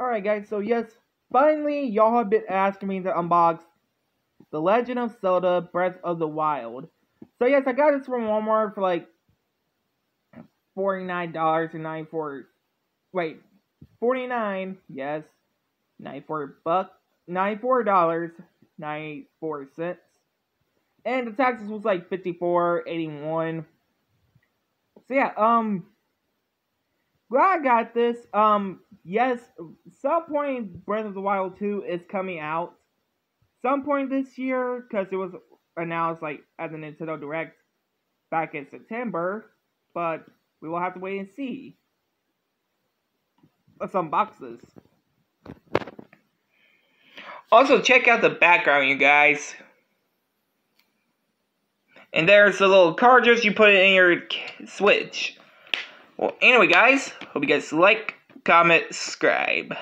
Alright guys, so yes, finally y'all have been asking me to unbox The Legend of Zelda Breath of the Wild. So yes, I got this from Walmart for like $49.94. Wait, 49 yes, 94 bucks, $94.94. And the taxes was like 54.81. So yeah, um glad I got this. Um, yes, some point Breath of the Wild 2 is coming out. Some point this year, because it was announced like at the Nintendo Direct back in September, but we will have to wait and see. Unbox this. Also, check out the background, you guys. And there's the little cartridge you put in your Switch. Well, anyway, guys, hope you guys like, comment, subscribe.